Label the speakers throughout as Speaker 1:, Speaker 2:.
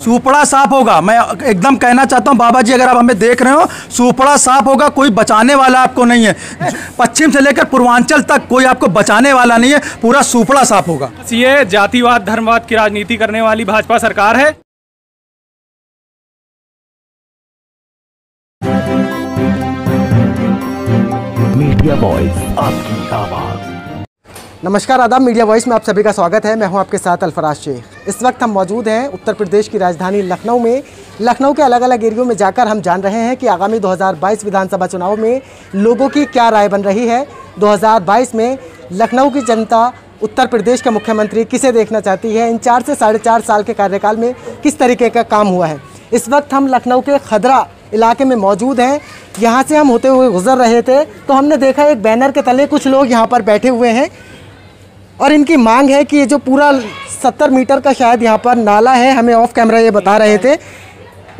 Speaker 1: सुपड़ा साफ़ होगा। मैं एकदम कहना चाहता हूँ बाबा जी अगर आप हमें देख रहे हो सुपड़ा साफ़ होगा कोई बचाने वाला आपको नहीं है। पश्चिम से लेकर पूर्वांचल तक कोई आपको बचाने वाला नहीं है पूरा सुपड़ा साफ़ होगा।
Speaker 2: ये जातिवाद धर्मवाद की राजनीति करने वाली भाजपा सरकार है।
Speaker 3: मीडिया वॉइस आपकी आवाज़।
Speaker 4: नमस्कार, आदाब मीडिया वॉइस में आप सभी का स्वागत है। मैं हूँ आपके साथ अल्फराज शेख। इस वक्त हम मौजूद हैं उत्तर प्रदेश की राजधानी लखनऊ में। लखनऊ के अलग अलग एरियो में जाकर हम जान रहे हैं कि आगामी 2022 विधानसभा चुनाव में लोगों की क्या राय बन रही है। 2022 में लखनऊ की जनता उत्तर प्रदेश का मुख्यमंत्री किसे देखना चाहती है? इन चार से साढ़े चार साल के कार्यकाल में किस तरीके का काम हुआ है? इस वक्त हम लखनऊ के खदरा इलाके में मौजूद हैं। यहाँ से हम होते हुए गुजर रहे थे तो हमने देखा एक बैनर के तले कुछ लोग यहाँ पर बैठे हुए हैं। और इनकी मांग है कि ये जो पूरा सत्तर मीटर का शायद यहाँ पर नाला है, हमें ऑफ़ कैमरा ये बता रहे थे।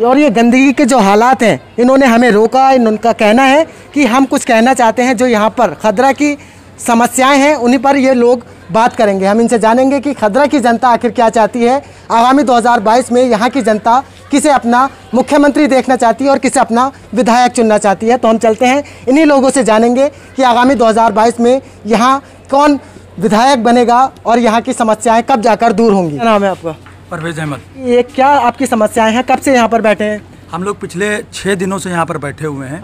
Speaker 4: और ये गंदगी के जो हालात हैं, इन्होंने हमें रोका, इन उनका कहना है कि हम कुछ कहना चाहते हैं जो यहाँ पर खदरा की समस्याएँ हैं, उन्हीं पर ये लोग बात करेंगे। हम इनसे जानेंगे कि खदरा की जनता आखिर क्या चाहती है। आगामी 2022 में यहाँ की जनता किसे अपना मुख्यमंत्री देखना चाहती है और किसे अपना विधायक चुनना चाहती है। तो हम चलते हैं। इन्हीं लोगों से जानेंगे कि आगामी 2022 में यहाँ कौन विधायक बनेगा और यहाँ की समस्याएँ कब जाकर दूर होंगी? क्या नाम है आपका?
Speaker 1: परवेज अहमद।
Speaker 4: ये क्या आपकी समस्याएँ हैं? कब से यहाँ पर बैठे हैं?
Speaker 1: हम लोग पिछले छः दिनों से यहाँ पर बैठे हुए हैं।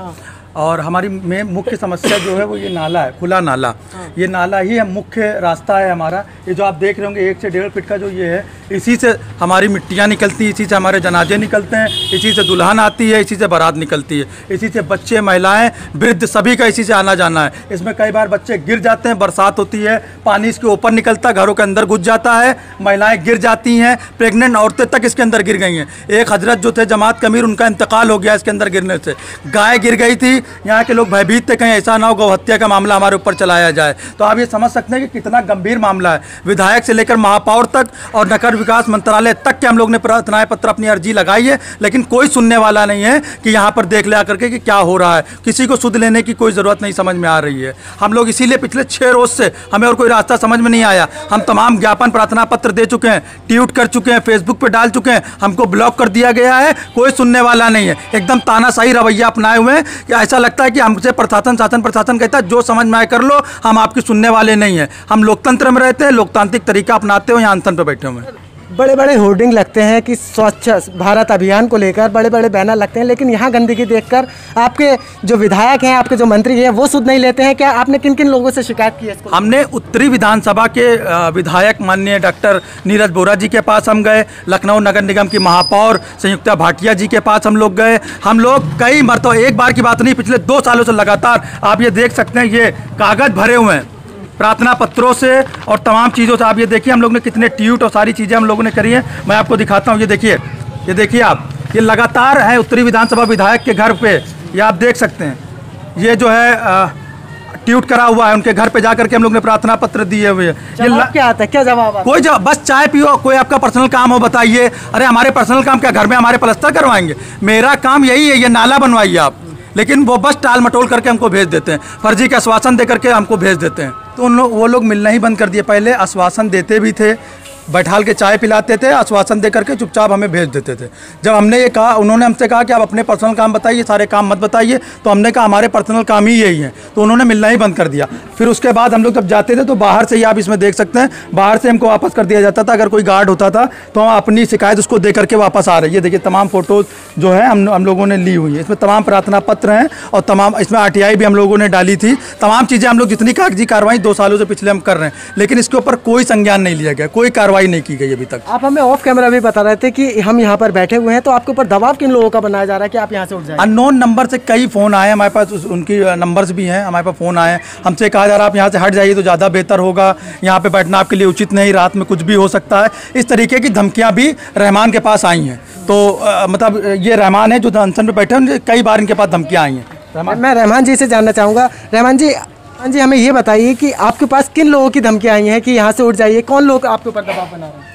Speaker 1: और हमारी में मुख्य समस्या जो है वो ये नाला है खुला नाला। ये नाला ही है मुख्य रास्ता है हमारा। ये जो आप देख रहे होंगे एक से डेढ़ फीट का जो ये है इसी से हमारी मिट्टियाँ निकलती हैं इसी से हमारे जनाजे निकलते हैं इसी से दुल्हन आती है इसी से बारात निकलती है। इसी से बच्चे महिलाएँ वृद्ध सभी का इसी से आना जाना है। इसमें कई बार बच्चे गिर जाते हैं बरसात होती है पानी इसके ऊपर निकलता है घरों के अंदर घुस जाता है महिलाएँ गिर जाती हैं प्रेगनेंट औरतें तक इसके अंदर गिर गई हैं। एक हज़रत जो थे जमात कमीर उनका इंतकाल हो गया इसके अंदर गिरने से। गाय गिर गई थी यहाँ के लोग भयभीत थे, कहीं ऐसा ना हो, गौ हत्या का मामला हमारे ऊपर चलाया जाए। तो आप ये समझ सकते हैं कि कितना गंभीर मामला है। विधायक से लेकर महापौर तक और नगर विकास मंत्रालय तक के हम लोग ने प्रार्थनाएँ पत्र अपनी अर्जी लगाई है, लेकिन कोई सुनने वाला नहीं है कि यहाँ पर देख ले आकर के कि क्या हो रहा है। किसी को सुध लेने की कोई ज़रूरत नहीं समझ में आ रही है। हम लोग इसीलिए पिछले छः रोज से हमें और कोई रास्ता समझ में नहीं आया। हम तमाम ज्ञापन प्रार्थना पत्र दे चुके हैं, ट्वीट कर चुके हैं, फेसबुक पर डाल चुके हैं, हमको ब्लॉक कर दिया गया है, कोई सुनने वाला नहीं है। एकदम तानाशाही रवैया अपनाए हुए हैं कि ऐसा लगता है कि हमसे प्रशासन, शासन, प्रशासन कहता है, जो समझ में आए कर लो, हम आपकी सुनने वाले नहीं हैं। हम लोकतंत्र में रहते हैं, लोकतांत्रिक तरीका अपनाते हो यहाँ आंसन पर बैठे हुए हैं।
Speaker 4: बड़े बड़े होर्डिंग लगते हैं कि स्वच्छ भारत अभियान को लेकर बड़े बड़े बैनर लगते हैं, लेकिन यहाँ गंदगी देखकर आपके जो विधायक हैं, आपके जो मंत्री हैं, वो सुध नहीं लेते हैं। क्या आपने किन किन लोगों से शिकायत की है इसको?
Speaker 1: हमने उत्तरी विधानसभा के विधायक माननीय डॉक्टर नीरज बोरा जी के पास हम गए, लखनऊ नगर निगम की महापौर संयुक्ता भाटिया जी के पास हम लोग गए। हम लोग कई मरतबा, एक बार की बात नहीं, पिछले दो सालों से लगातार आप ये देख सकते हैं, ये कागज़ भरे हुए हैं। प्रार्थना पत्रों से और तमाम चीज़ों से। आप ये देखिए हम लोग ने कितने ट्यूट और सारी चीज़ें हम लोगों ने करी हैं। मैं आपको दिखाता हूँ ये देखिए ये देखिए आप ये लगातार है उत्तरी विधानसभा विधायक के घर पे ये आप देख सकते हैं। ये जो है अ, ट्यूट करा हुआ है उनके घर पे जाकर के हम लोग ने प्रार्थना पत्र दिए हुए ये ल-
Speaker 4: क्या आता है? क्या जवाब आता है?
Speaker 1: कोई जवाब बस चाय पियो कोई आपका पर्सनल काम हो बताइए। अरे हमारे पर्सनल काम क्या घर में हमारे पलस्तर करवाएँगे? मेरा काम यही है ये नाला बनवाइए आप। लेकिन वो बस टाल मटोल करके हमको भेज देते हैं। फर्जी के आश्वासन दे करके हमको भेज देते हैं। तो उन लोग वो लोग मिलना ही बंद कर दिए। पहले आश्वासन देते भी थे बैठाल के चाय पिलाते थे, आश्वासन दे करके चुपचाप हमें भेज देते थे। जब हमने ये कहा, उन्होंने हमसे कहा कि आप अपने पर्सनल काम बताइए सारे काम मत बताइए तो हमने कहा, हमारे पर्सनल काम ही यही है। तो उन्होंने मिलना ही बंद कर दिया। फिर उसके बाद हम लोग जब जाते थे तो बाहर से ही आप इसमें देख सकते हैं, बाहर से हमको वापस कर दिया जाता था। अगर कोई गार्ड होता था तो हम अपनी शिकायत उसको दे करके वापस आ रहे ये देखिए, तमाम फ़ोटोज़ जो है, हम हम लोगों ने ली हुई है। इसमें तमाम प्रार्थना पत्र हैं और तमाम, इसमें आरटीआई भी हम लोगों ने डाली थी। तमाम चीज़ें हम लोग जितनी कागज़ी कार्रवाई दो सालों से पिछले हम कर रहे हैं, लेकिन इसके ऊपर कोई संज्ञान नहीं लिया गया, कोई कार्रवाई नहीं की गई अभी तक।
Speaker 4: आप हमें ऑफ़ कैमरा भी बता रहे थे कि हम यहाँ पर बैठे हुए हैं तो आपके ऊपर दबाव किन लोगों का बनाया जा रहा है कि आप यहाँ से उठ जाए?
Speaker 1: अननोन नंबर से कई फ़ोन आए हमारे पास उनकी नंबर्स भी हैं हमारे पास फ़ोन आए हमसे कहा जा रहा है आप यहाँ से हट जाइए तो ज़्यादा बेहतर होगा। यहाँ पे बैठना आपके लिए उचित नहीं रात में कुछ भी हो सकता है। इस तरीके की धमकियाँ भी रहमान के पास आई हैं। तो मतलब ये रहमान है जो अनशन पे बैठे हैं कई बार इनके पास धमकियाँ आई हैं। रहमान।
Speaker 4: मैं रहमान जी से जानना चाहूँगा। रहमान जी रहमान जी हमें ये बताइए कि आपके पास किन लोगों की धमकियाँ आई हैं कि यहाँ से उठ जाइए? कौन लोग आपके ऊपर दबाव बना रहे हैं?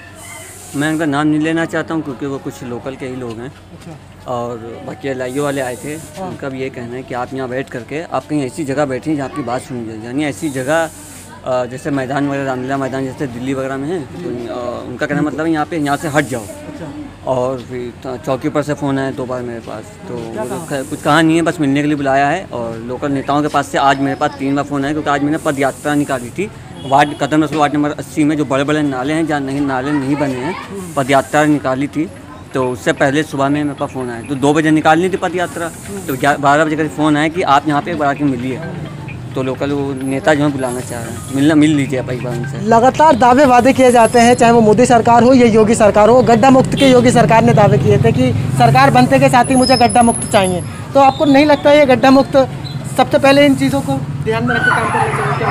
Speaker 5: मैं उनका नाम नहीं लेना चाहता हूँ क्योंकि वो कुछ लोकल के ही लोग हैं।
Speaker 4: अच्छा।
Speaker 5: और बाकी एल वाले आए थे उनका भी ये कहना है कि आप यहाँ बैठ करके आप कहीं ऐसी जगह बैठिए जहाँ आपकी बात सुनी जाए। यानी ऐसी जगह जैसे मैदान वगैरह रामलीला मैदान जैसे दिल्ली वगैरह में है तो उनका कहना मतलब है यहाँ पे यहाँ से हट जाओ। और फिर तो चौकी पर से फ़ोन आया दो बार मेरे पास। तो कुछ कहा नहीं है बस मिलने के लिए बुलाया है और लोकल नेताओं के पास से आज मेरे पास तीन बार फ़ोन आया क्योंकि आज मैंने पद यात्रा निकाली थी। वार्ड कदम रसूल वार्ड नंबर अस्सी में जो बड़े बड़े नाले हैं जहाँ नहीं नाले नहीं बने हैं पद यात्रा निकाली थी। तो उससे पहले सुबह में मेरे पास फ़ोन आया। तो दो बजे निकालनी थी पद यात्रा तो बारह बजे का फ़ोन आया कि आप यहाँ पे एक बार आके मिलिए। तो लोकल नेता जो है बुलाना चाह रहे हैं। मिलना मिल लीजिए आप एक बार उनसे।
Speaker 4: लगातार दावे वादे किए जाते हैं, चाहे वो मोदी सरकार हो या योगी सरकार हो, गड्ढा मुक्त के योगी सरकार ने दावे किए थे कि सरकार बनते के साथ ही मुझे गड्ढा मुक्त चाहिए। तो आपको नहीं लगता ये गड्ढा मुक्त सबसे पहले इन चीज़ों को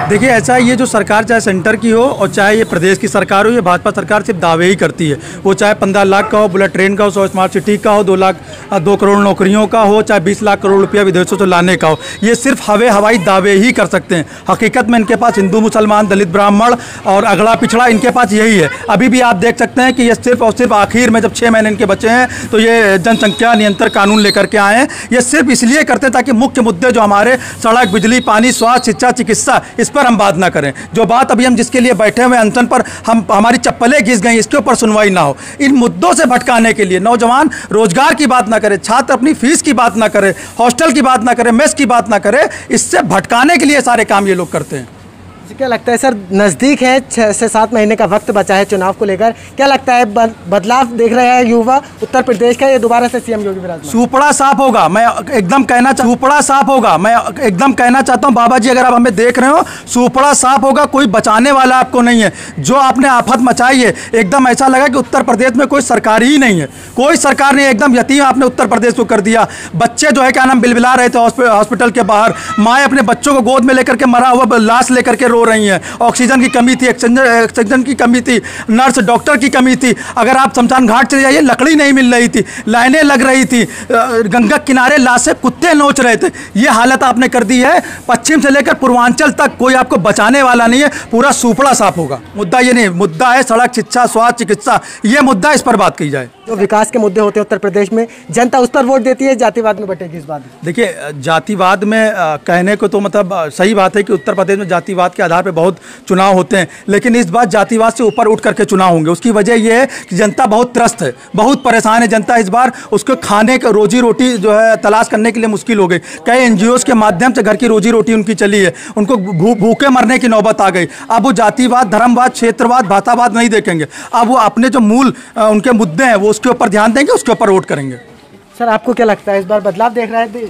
Speaker 1: देखिए, ऐसा ये जो सरकार चाहे सेंटर की हो और चाहे ये प्रदेश की सरकार हो, ये भाजपा सरकार सिर्फ़ दावे ही करती है। वो चाहे पंद्रह लाख का हो, बुलेट ट्रेन का हो, सौ स्मार्ट सिटी का हो, दो लाख दो करोड़ नौकरियों का हो, चाहे बीस लाख करोड़ रुपया विदेशों से लाने का हो, ये सिर्फ़ हवे हवाई दावे ही कर सकते हैं। हकीकत में इनके पास हिंदू, मुसलमान, दलित, ब्राह्मण और अगला पिछड़ा इनके पास यही है। अभी भी आप देख सकते हैं कि ये सिर्फ़ और सिर्फ़ आखिर में जब छः महीने इनके बचे हैं तो ये जनसंख्या नियंत्रण कानून लेकर के आए हैं। ये सिर्फ़ इसलिए करते ताकि मुख्य मुद्दे जो हमारे, सड़क, बिजली, पानी स्वास्थ्य, शिक्षा, चिकित्सा, इस पर हम बात ना करें। जो बात अभी हम जिसके लिए बैठे हुए अनशन पर, हम, हमारी चप्पलें घिस गई, इसके ऊपर सुनवाई ना हो। इन मुद्दों से भटकाने के लिए नौजवान रोज़गार की बात ना करें, छात्र अपनी फ़ीस की बात ना करें, हॉस्टल की बात ना करें, मेस की बात ना करें, इससे भटकाने के लिए सारे काम ये लोग करते हैं।
Speaker 4: क्या लगता है सर, नज़दीक है, छः से सात महीने का वक्त बचा है चुनाव को लेकर? क्या लगता है बदलाव देख रहे हैं युवा उत्तर प्रदेश का ये दोबारा से सीएम योगी विराजमान?
Speaker 1: सुपड़ा साफ़ होगा, मैं एकदम कहना सुपड़ा साफ़ होगा, मैं एकदम कहना चाहता हूँ बाबा जी अगर आप हमें देख रहे हो, सुपड़ा साफ़ होगा, कोई बचाने वाला आपको नहीं है। जो आपने आफत मचाई है, एकदम ऐसा लगा कि उत्तर प्रदेश में कोई सरकार ही नहीं है। कोई सरकार नहीं, एकदम यतीम आपने उत्तर प्रदेश को कर दिया। बच्चे जो है, क्या नाम, बिलबिला रहे थे हॉस्पिटल के बाहर। माए अपने बच्चों को गोद में लेकर के मरा हुआ, लाश लेकर के रो रही हैं। ऑक्सीजन की कमी थी, ऑक्सीजन की कमी थी, नर्स, डॉक्टर की कमी थी। अगर आप शमशान घाट चले जाइए, लकड़ी नहीं मिल रही थी, लाइनें लग रही थी गंगा किनारे लाशें कुत्ते नोच रहे थे। ये हालत आपने कर दी है। पश्चिम से लेकर पूर्वांचल तक कोई आपको बचाने वाला नहीं है, पूरा सुपड़ा साफ़ होगा। मुद्दा ये नहीं, मुद्दा है सड़क शिक्षा, स्वास्थ्य, चिकित्सा। ये मुद्दा इस पर बात की जाए।
Speaker 4: जो विकास के मुद्दे होते हैं उत्तर प्रदेश में, जनता उस पर वोट देती है, जातिवाद में बटेगी इस बात
Speaker 1: देखिए, जातिवाद में कहने को तो मतलब सही बात है कि उत्तर प्रदेश में जातिवाद के आधार पर बहुत चुनाव होते हैं, लेकिन इस बार जातिवाद से ऊपर उठ करके चुनाव होंगे। उसकी वजह यह है कि जनता बहुत त्रस्त है, बहुत परेशान है। जनता इस बार उसको खाने का रोजी रोटी जो है, तलाश करने के लिए मुश्किल हो गई। कई एन के माध्यम से घर की रोजी रोटी उनकी चली है, उनको भूखे मरने की नौबत आ गई। अब वो जातिवाद, धर्मवाद, क्षेत्रवाद भाषावाद नहीं देखेंगे। अब वो अपने जो मूल उनके मुद्दे हैं, वो उसके ऊपर ध्यान देंगे उसके ऊपर वोट करेंगे।
Speaker 4: सर आपको क्या लगता है इस बार बदलाव देख रहा है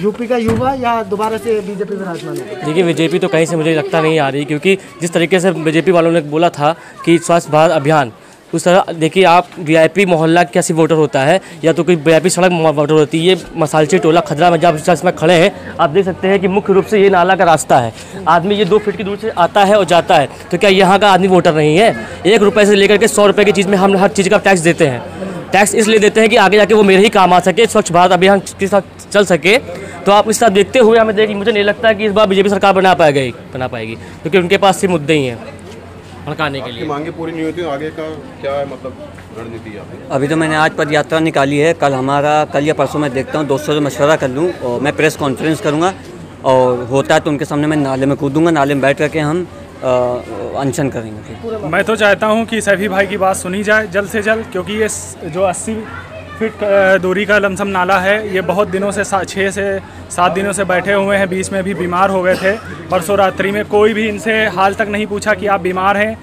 Speaker 4: यूपी का युवा या दोबारा से बीजेपी विराजमान है
Speaker 6: देखिए बीजेपी तो कहीं से मुझे लगता नहीं आ रही क्योंकि जिस तरीके से बीजेपी वालों ने बोला था कि स्वच्छ भारत अभियान उस तरह, देखिए आप वीआईपी मोहल्ला कैसी वोटर होता है, या तो कोई वीआईपी सड़क वोटर होती है ये मसालची टोला, खदरा में जब इसमें खड़े हैं, आप देख सकते हैं कि मुख्य रूप से ये नाला का रास्ता है। आदमी ये दो फीट की दूर से आता है और जाता है तो क्या यहाँ का आदमी वोटर नहीं है? एक रुपये से लेकर के सौ रुपये की चीज़ में हम हर चीज़ का टैक्स देते हैं। टैक्स इसलिए देते हैं कि आगे जाके वो मेरे ही काम आ सके, स्वच्छ भारत अभियान के साथ चल सके। तो आप इस साथ देखते हुए हमें देखिए मुझे नहीं लगता कि इस बार बीजेपी सरकार बना पाएगी बना पाएगी, क्योंकि उनके पास सिर्फ़ मुद्दे ही हैं। भड़काने के
Speaker 7: की
Speaker 6: लिए।
Speaker 7: मांगे पूरी नहीं होती आगे का क्या है मतलब रणनीति
Speaker 5: अभी तो मैंने आज पद यात्रा निकाली है कल हमारा कल या परसों मैं देखता हूँ दोस्तों से मशवरा कर लूँ और मैं प्रेस कॉन्फ्रेंस करूँगा और होता है तो उनके सामने मैं नाले में कूदूँगा नाले में बैठ करके हम अनशन करेंगे।
Speaker 2: मैं तो चाहता हूँ कि सभी भाई की बात सुनी जाए जल्द से जल्द क्योंकि ये जो 80 फीट दूरी का लमसम नाला है। ये बहुत दिनों से सा- छः से सात दिनों से बैठे हुए हैं। बीच में भी बीमार हो गए थे। परसों रात्रि में कोई भी इनसे हाल तक नहीं पूछा कि आप बीमार हैं,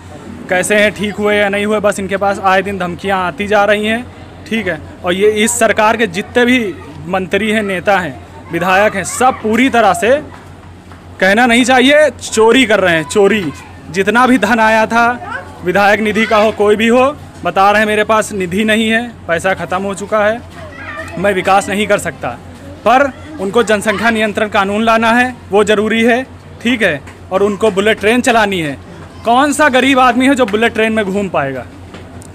Speaker 2: कैसे हैं, ठीक हुए या नहीं हुए। बस इनके पास आए दिन धमकियाँ आती जा रही हैं। ठीक है। और ये इस सरकार के जितने भी मंत्री हैं, नेता हैं, विधायक हैं, सब पूरी तरह से कहना नहीं चाहिए, चोरी कर रहे हैं। चोरी। जितना भी धन आया था, विधायक निधि का हो, कोई भी हो बता रहे हैं, मेरे पास निधि नहीं है, पैसा ख़त्म हो चुका है, मैं विकास नहीं कर सकता। पर उनको जनसंख्या नियंत्रण कानून लाना है, वो ज़रूरी है, ठीक है, और उनको बुलेट ट्रेन चलानी है। कौन सा गरीब आदमी है जो बुलेट ट्रेन में घूम पाएगा?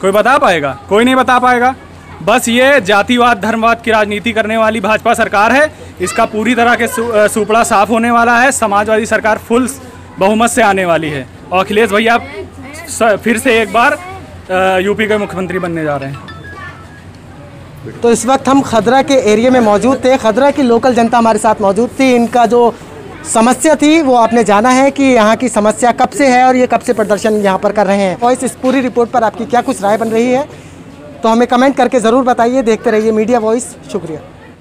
Speaker 2: कोई बता पाएगा? कोई नहीं बता पाएगा। बस ये जातिवाद, धर्मवाद की राजनीति करने वाली भाजपा सरकार है, इसका पूरी तरह के सुपड़ा साफ़ होने वाला है, समाजवादी सरकार फुल बहुमत से आने वाली है। और अखिलेश भैया फिर से एक बार यूपी के मुख्यमंत्री बनने जा रहे हैं।
Speaker 4: तो इस वक्त हम खदरा के एरिया में मौजूद थे। खदरा की लोकल जनता हमारे साथ मौजूद थी। इनका जो समस्या थी वो आपने जाना है कि यहाँ की समस्या कब से है और ये कब से प्रदर्शन यहाँ पर कर रहे हैं। और इस, इस पूरी रिपोर्ट पर आपकी क्या कुछ राय बन रही है तो हमें कमेंट करके ज़रूर बताइए। देखते रहिए मीडिया वॉइस शुक्रिया।